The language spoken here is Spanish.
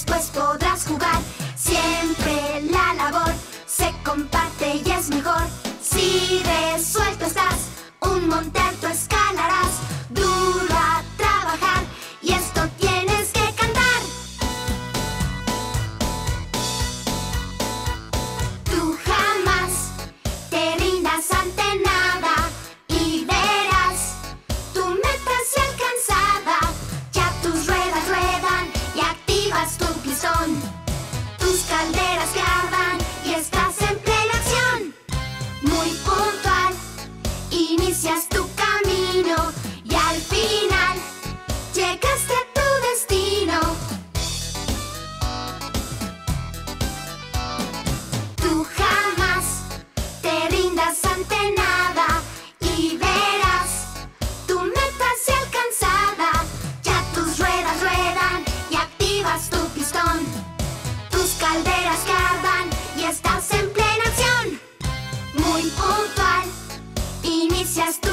después podrás jugar. Siempre la labor se comparte y es mejor. Si resuelto estás, un monte alto escalarás. inicias tu camino y al final llegaste a tu destino. Tú jamás te rindas ante nada y verás tu meta se alcanzada. Ya tus ruedas ruedan y activas tu pistón, tus calderas cardan. Noticias